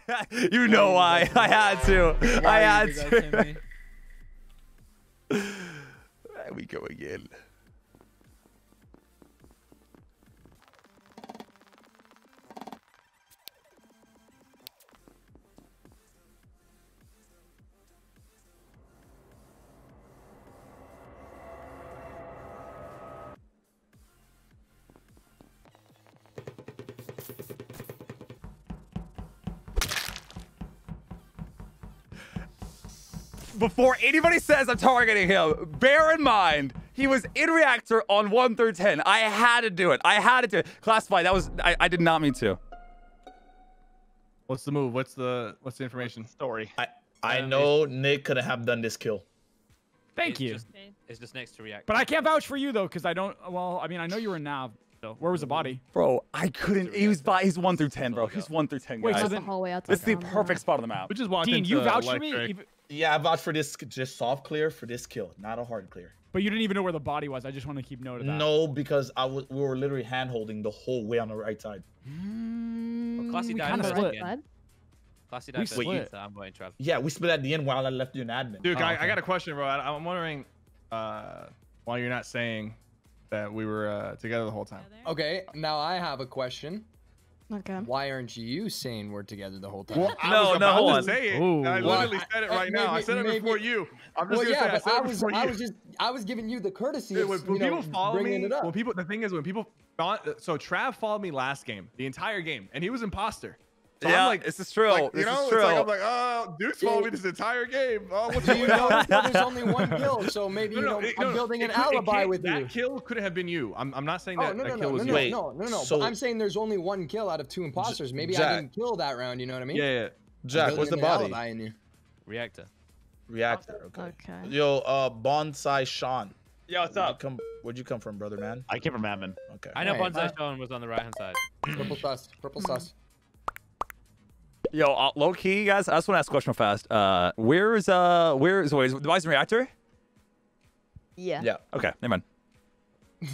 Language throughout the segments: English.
you know why. I had to. I had to. There we go again. Before anybody says I'm targeting him, bear in mind he was in reactor on one through ten. I had to do it. I had to do it. Classify. That was. I, I did not mean to. What's the move? What's the what's the information? Story. I I Um, know Nick couldn't have done this kill. Thank It's you. Just, it's just next to react. But I can't vouch for you though, because I don't. Well, I mean, I know you were in Nav. So where was the body? Bro, I couldn't. He was by. He's one through ten, bro. He's one through ten, Wait, guys. so the then- hallway outside. It's the perfect spot on the map. We just walked Dean, into you vouch for me, electric. even- Yeah, I vouch for this just soft clear for this kill, not a hard clear. but you didn't even know where the body was. I just want to keep note of that. No, because I was we were literally hand holding the whole way on the right side. Mm, Classy died kinda split. again. Side? Classy We died first, split. so I'm voting Trav. Yeah, we split at the end while I left you in admin. Dude, Oh, I, okay. I got a question, bro. I, I'm wondering uh, why you're not saying that we were uh, together the whole time. Okay, now I have a question. Okay. Why aren't you saying we're together the whole time? Well, I No, was no, about hold to on. say it. Ooh. I Well, literally said it I- right now. I said it maybe- before you. I'm just well, gonna yeah, say I said I was, I was just, I was giving you the courtesy Dude, of, when, when you know, people follow bringing me, it up. when people, the thing is, when people, so Trav followed me last game, the entire game, and he was imposter. So yeah, I'm like, this is true. like, this know, is it's true. like I'm like, oh, Duke's Yeah. followed me this entire game. Oh, what's Do you know on? there's only one kill? So maybe No, you know, it- I'm no, building an could- alibi with that you. kill could have been you. I'm, I'm not saying Oh that no that no kill no was no you. Wait, no no no! so- but I'm saying there's only one kill out of two imposters. Maybe I didn't kill that round. You know what I mean? Yeah, yeah. Jack, what's the body? in you. Reactor. Reactor. Okay. Okay. Yo, uh, bonsai Sean. Yo, what's Where'd you up? come? Where'd you come from, brother man? I came from admin. Okay. I know Alright. Bonsai Sean was on the right hand side. Purple sus. Purple Hmm. Sus. Yo, uh, low key, guys. I just want to ask a question real fast. Uh, where is uh, where is wait, is the Bison reactor? Yeah. Yeah. Okay, never mind.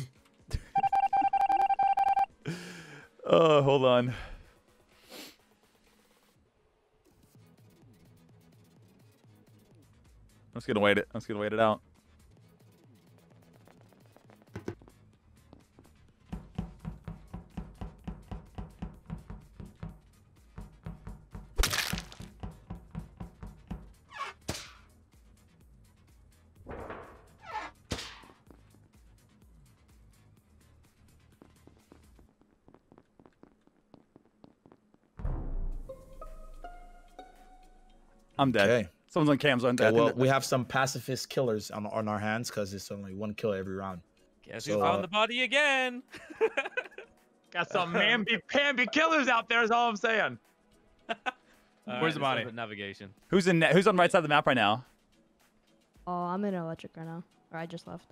Oh, hold on. I'm just gonna wait it. I'm just gonna wait it out. I'm dead. Okay. Someone's on cams on Okay, dead. well, we have some pacifist killers on, on our hands because it's only one kill every round. Guess So, who found uh, the body again? Got some mamby pamby killers out there. Is all I'm saying. Where's the body? Navigation. Who's in? Who's on the right side of the map right now? Oh, I'm in electric right now. Or I just left.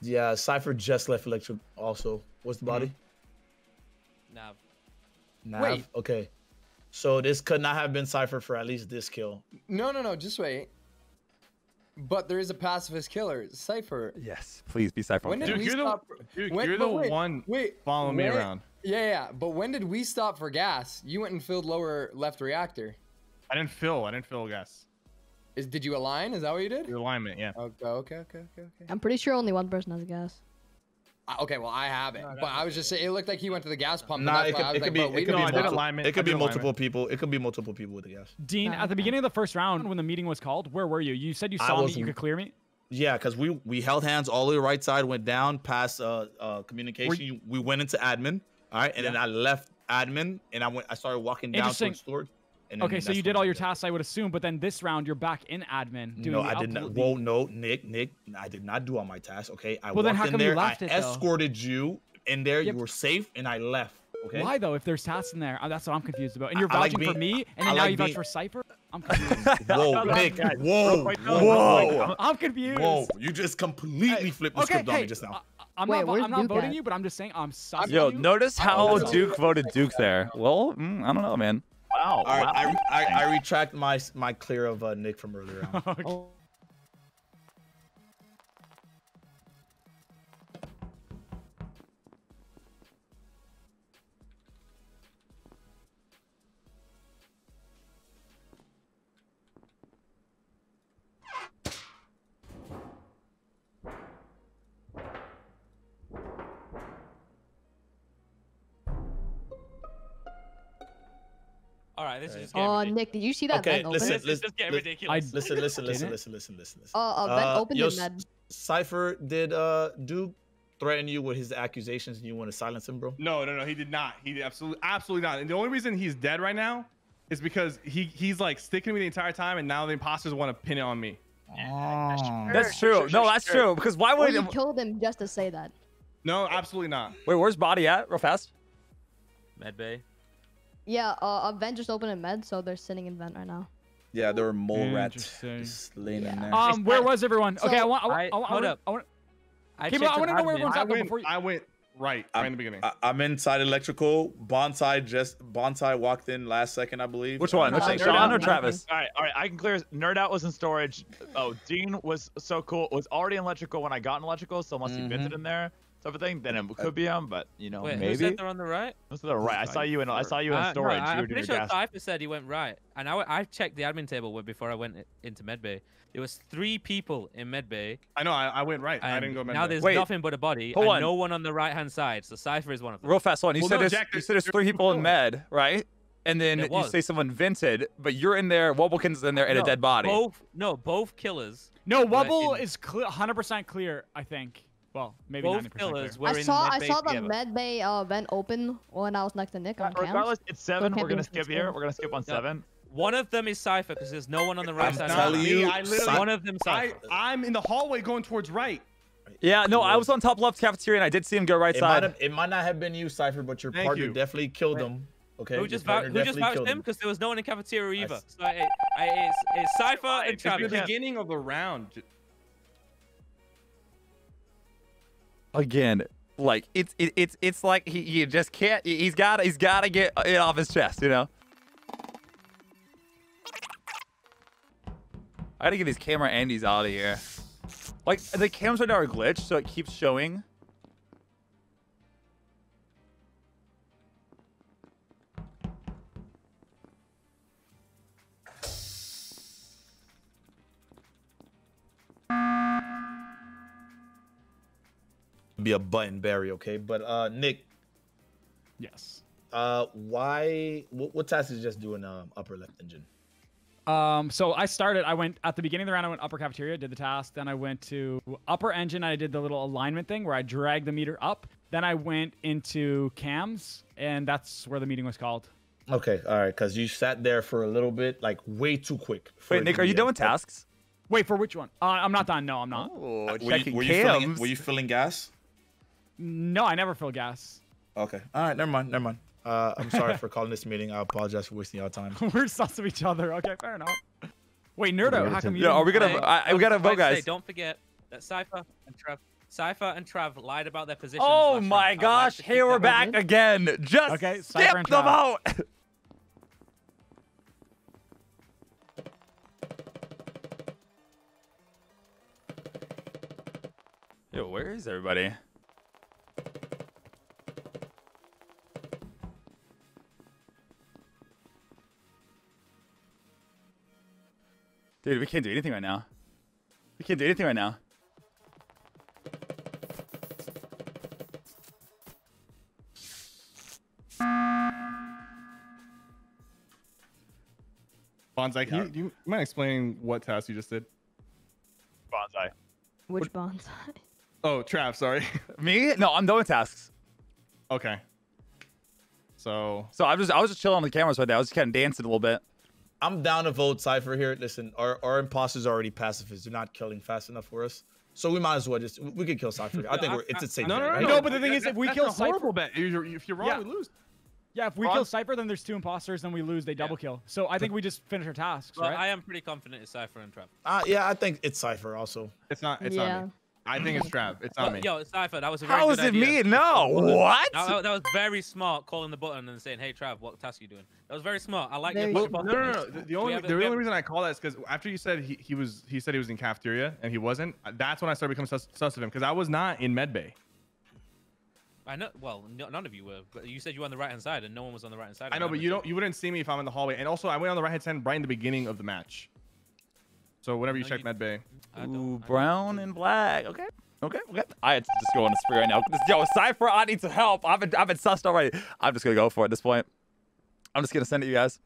Yeah, Sypher just left Electric also. What's the body? Nav. Nav? Wait. Okay. So this could not have been Sypher for at least this kill. No no no. Just wait. But there is a pacifist killer, Sypher. Yes, please be Sypher. When did Dude, we you're the- Dude, when- you're the wait, one Wait, following me around. Yeah, yeah. But when did we stop for gas? You went and filled lower left reactor. I didn't fill. I didn't fill gas. Is did you align? Is that what you did? The alignment, yeah. Okay, okay, okay, okay, okay. I'm pretty sure only one person has gas. Okay, well I have it, but I was just saying it looked like he went to the gas pump. and Nah, it could, I it could like, be it could No, be I didn't did multiple, alignment. it could be multiple people. It could be multiple people with the gas. Dean, at the beginning of the first round, when the meeting was called, where were you? You said you I saw me. You could clear me. Yeah, because we we held hands all the way right side, went down past uh uh communication. we went into admin, all right, and then I left admin and I went. I started walking down Interesting. towards storage. And Okay, so you did all your did. tasks, I would assume, but then this round you're back in admin. Doing No, the I did not. Whoa, no, Nick, Nick, I did not do all my tasks. Okay, I Well, then walked how in come you there. left I it, though? escorted you in there. Yep. You were safe, and I left. Okay. Why though? If there's tasks in there, Uh, that's what I'm confused about. And you're I like vouching for me, and I then now like you vouch being- for Sypher. I'm confused. Whoa, Nick. guys, Whoa, real quick, though, whoa, I'm confused. whoa! You just completely flipped the Okay, script on me just now. I, I'm Wait, not, I'm not voting at? you, but I'm just saying I'm sorry. Yo, you. notice how. Duke voted Duke there. Well, mm, I don't know, man. Wow. All right, wow. I, I, I retract my my clear of uh, Nick from earlier on. Okay. All right, this is just getting Oh, ridiculous. Nick, did you see that Okay, vent open? listen, This is listen, just getting li- ridiculous. Listen, listen, listen, Didn't? listen, listen, listen, listen. Uh, a vent opened yo, in med. Sypher did uh Duke threaten you with his accusations and you want to silence him, bro? No, no, no. He did not. He did absolutely, absolutely not. And the only reason he's dead right now is because he he's like sticking to me the entire time, and now the imposters want to pin it on me. Oh. That's true. No, that's true. Because why Or would? you killed him just to say that. No, absolutely not. Wait, where's body at? Real fast. Med bay. Yeah, uh, a vent just opened in med, so they're sitting in vent right now. Yeah, there were mole rats just laying in there. Um, where was everyone? Okay, I want. I, want- I- I, want- I, hold want- up. I want. I Gabriel, I want to know where everyone's at went, before you. I went right, right in the beginning. I, I'm inside electrical. Bonsai just Bonsai walked in last second, I believe. Which one? Which Uh, one? Sean Out or Travis? All right, all right. I can clear. Nerd out was in storage. Oh, Dean was so cool. Was already in electrical when I got in electrical. So unless he vented in there, type of thing, then it could be him. But you know, Wait, who maybe. said they're on the right? That's the right. I saw you in. I saw you in Uh, no, storage. I, you were I'm pretty sure. Sypher said he went right, and I, I checked the admin table before I went i- into medbay. There was three people in medbay, I know. I, I went right. I didn't go. now there's Wait, nothing but a body, hold and on. no one on the right hand side. So Sypher is one of them. Real fast one. You Well, said no, there's Jack, you said there's there's three people in med, right? And then you say someone vented, but you're in there. Wobblekin's is in there, and a dead body. Both no, both killers. No, Wobble in- is clear, 100% clear. I think. Well, maybe Both 90% killers clear. were I in saw I medbay saw the together. med bay uh, vent open when I was next to Nick on cams. Regardless, it's seven. can't We're gonna skip here. We're gonna skip on seven. One of them is Sypher because there's no one on the right I'm side. telling of the you, I literally- One of them Sypher. I'm in the hallway going towards right. Yeah, no, I was on top left cafeteria, and I did see him go right It might, side. have, it might not have been you, Sypher, but your Thank partner you. definitely killed him. Okay. Who just partner vouched, who just vouched killed him? Because there was no one in cafeteria either. s- So I, I, it's, it's Sypher and It's the beginning of the round. Again, like it's it, it's it's like he, he just can't. he- He's got he's got to get it off his chest, you know. I gotta get these camera Andes out of here. Like the cams right now are glitched, so it keeps showing. Be a button berry, okay? But uh, Nick, Yes. uh, why? What, what task is just doing um upper left engine? Um, so I started. I went at the beginning of the round. I went upper cafeteria, did the task. Then I went to upper engine. I did the little alignment thing where I dragged the meter up. Then I went into cams, and that's where the meeting was called. Okay, all right, because you sat there for a little bit, like way too quick. Wait, Nick, are you a- done with tasks? Wait for which one? Uh, I'm not done. No, I'm not. Oh, Were checking you, were, you filling, cams. were you filling gas? No, I never fill gas. Okay, all right, never mind, never mind. Uh, I'm sorry for calling this meeting. I apologize for wasting your time. We're sus of each other. Okay, fair enough. Wait, Nerdo, how come you? Yeah, are we gonna? Hey, I, we gotta vote, I'd say, guys. Don't forget that Sypher and Trav, Sypher and Trav lied about their positions. Oh my round. I'd like gosh, here we're back moving. again. Just Okay, skip Sypher and the vote. Yo, where is everybody? Dude, we can't do anything right now. We can't do anything right now. Bonsai, can you, do you mind explaining what task you just did? Bonsai. Which bonds? Oh, Trav, sorry. Me? No, I'm doing tasks. okay. So So I was just I was just chilling on the cameras right there. I was just kind of dancing a little bit. I'm down to vote Sypher here. Listen, our, our imposters are already pacifists. They're not killing fast enough for us. So we might as well just we could kill Sypher. I think we're, it's a safe no, bet, no, no, right? no. No, but the thing is, if we that's kill a horrible Sypher- bet. If you're, if you're wrong, Yeah. we lose. Yeah, if we Ron- kill Sypher, then there's two imposters, then we lose. They double kill. So I think we just finish our tasks, Well, right? I am pretty confident it's Sypher and Trav. Uh, yeah, I think it's Sypher also. It's not. It's Yeah. not me. I think it's Trav. It's not Well, me. Yo, Sypher, that was a very How good is it idea. me? No. What? That, that- that was very smart, calling the button and saying, "Hey, Trav, what task are you doing?" That was very smart. I like Very your smart. No, no, no. The, the only have- the only reason I call that is because after you said he, he was he said he was in cafeteria and he wasn't. uh, That's when I started becoming sus, sus of him because I was not in medbay. I know. Well, no, none of you were, but you said you were on the right hand side, and no one was on the right hand side. I know, but you don't you wouldn't see me if I'm in the hallway. And also, I went on the right hand side right in the beginning of the match. So whenever you no, check you, med bay. Ooh, brown and black. Okay. Okay, okay. I had to just go on a spree right now. Yo, Sypher, I need some help. I've been, I've been sussed already. I'm just going to go for it at this point. I'm just going to send it to you guys.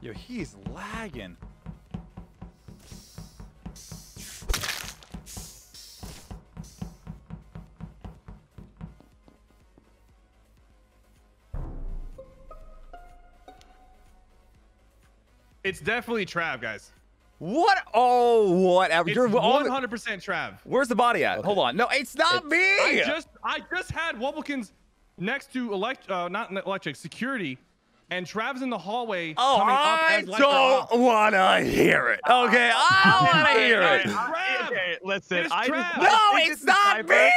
Yo, he's lagging. It's definitely Trav, guys. What? Oh, whatever. It's You're 100% Trav. Where's the body at? Hold on. No, it's not me. I just I just had Wobblikins next to elect uh not electric security, and Trav's in the hallway Oh, coming up I as Lecter off. don't want to hear it. Okay, I want to hear it. Trav! Okay, listen. It's I just, Trav. I No, think it's not Sypher. me.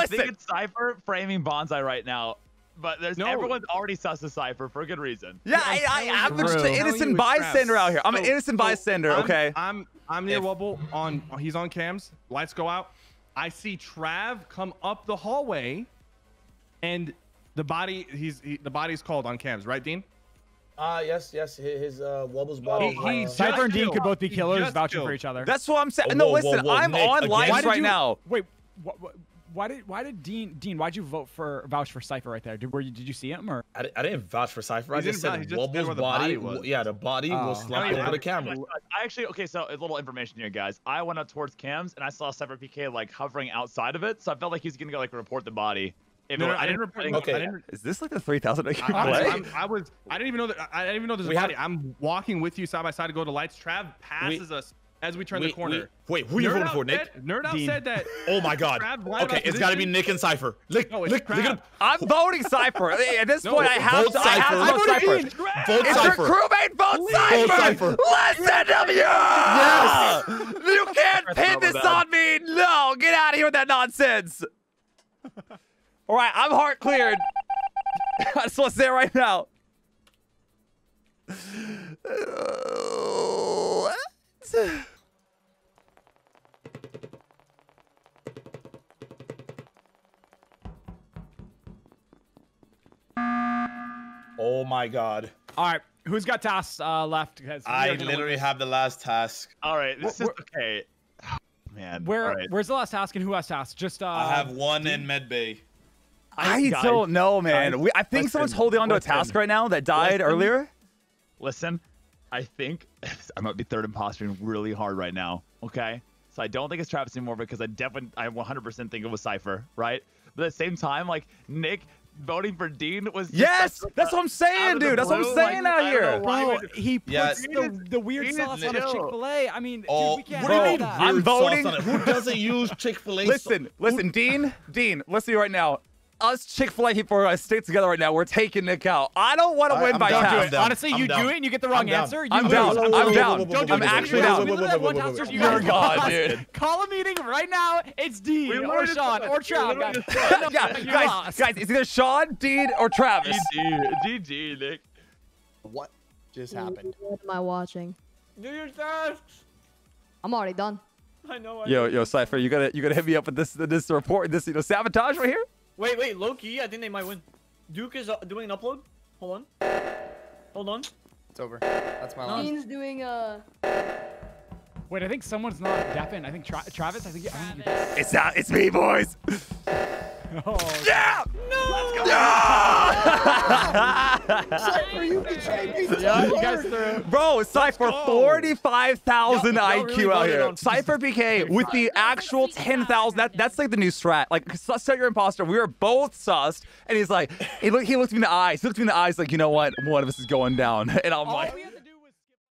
I think it's Sypher framing Bonsai right now. But there's No. everyone's already sus to Sypher for a good reason. yeah, I, I, I'm just an innocent bystander out here. I'm an innocent so bystander. I'm- Okay. I'm I'm near If- Wubble on he's on cams. Lights go out. I see Trav come up the hallway, and the body he's he, the body's called on cams, right, Dean? Uh, yes, yes. His, his uh, Wobbles He- body. he's uh, Sypher and Dean could both be killers vouching killed. for each other. That's what I'm saying. Whoa, No, whoa, listen, whoa, I'm Nick, on again? lives Why did right you- now. Wait, wh- wh- why did why did Dean Dean why'd you vote for vouch for Sypher right there? Did were you did you see him or? I, I didn't vouch for Sypher. I just said vouch, he just Wobble's body. body Yeah, the body oh. was Oh. slapped No, over I- the camera. I actually okay, so a little information here, guys. I went up towards cams and I saw Sypher PK like hovering outside of it, so I felt like he was gonna go like report the body. If No, it- no, I didn't report. Okay. I didn't, Is this like the 3,000 IQ I, play? I'm- I was. I didn't even know that. I didn't even know there's a We body. have- I'm walking with you side by side to go to lights. Trav passes us as we turn We- the corner. we- wait, who are you voting for, Nick? Said, Nerd out Dean. said that. Oh my God. Okay, it's got to be. Nick and Sypher. Lick, No, it's lick, lick it Trav. up. I'm voting Sypher. At this No, point, I have to, I have Sypher. to I vote Sypher. Vote It's Sypher. your crewmate vote Vote Sypher. Cypher. Listen to you. Yes. You can't pin this on me. No, get out of here with that nonsense. All right, I'm heart cleared. I just want to say it right now. What? Oh my God. All right, who's got tasks uh, left? 'Cause we I are gonna win literally this. have the last task. All right, this Wh- is wh- okay. Man, Where all right. where's the last task and who has tasks? Just uh, I have one in medbay. I guys, don't know, man. guys, we, I think someone's holding on to a task right now that died listen. earlier. Listen, I think I might be third imposter really hard right now. Okay, so I don't think it's Travis anymore because I definitely, I 100% think it was Sypher, right? But at the same time, like Nick voting for Dean was Yes, such a- that's what I'm saying, dude. That's what I'm saying like, out here. know Bro, we- he Yeah. puts the, the weird Dean sauce on a. Chick Fil A. I mean, Oh, dude, we can't what do you have mean? that. I'm weird sauce voting- on it? Who doesn't use Chick Fil A? Listen, listen, Dean, Dean, listen to me right now. Us Chick Fil A people are gonna stick together right now. We're taking Nick out. I don't want to win I'm by down. Don't do I'm task. it. Honestly, I'm you down. do it and you get the I'm wrong down. answer. You I'm lose. down. I'm down. Don't do I'm it. actually You down. lose that one Wait, wait, task, wait, you wait, You're gone, dude. Call a meeting right now. It's Dean or Sean or we Trav. guys. yeah, guys, guys, it's either Sean, Dean, or Travis. GG, GG, Nick. What just happened? What am I watching? Do your tasks. I'm already done. I know. I Yo, know. yo, Sypher, you gotta, you gotta hit me up with this, this report, this, you know, sabotage right here. Wait, wait, Loki. I think they might win. Duke is uh, doing an upload. Hold on. Hold on. It's over. That's my last. Dean's doing a. Wait, I think someone's not deafened. I think Tra- Travis. I think. I think It's not, it's me, boys. oh, Yeah. Sypher, you betrayed me yeah, you guys threw. Bro, Sypher, 45,000 Y'all- y'all IQ really out here. Sypher PK with the actual 10,000. That, that's like the new strat. Like, suss out your imposter. We were both sussed. And he's like, he, look, he looked me in the eyes. He looked me in the eyes like, you know what? One of us is going down. And I'm All like, we had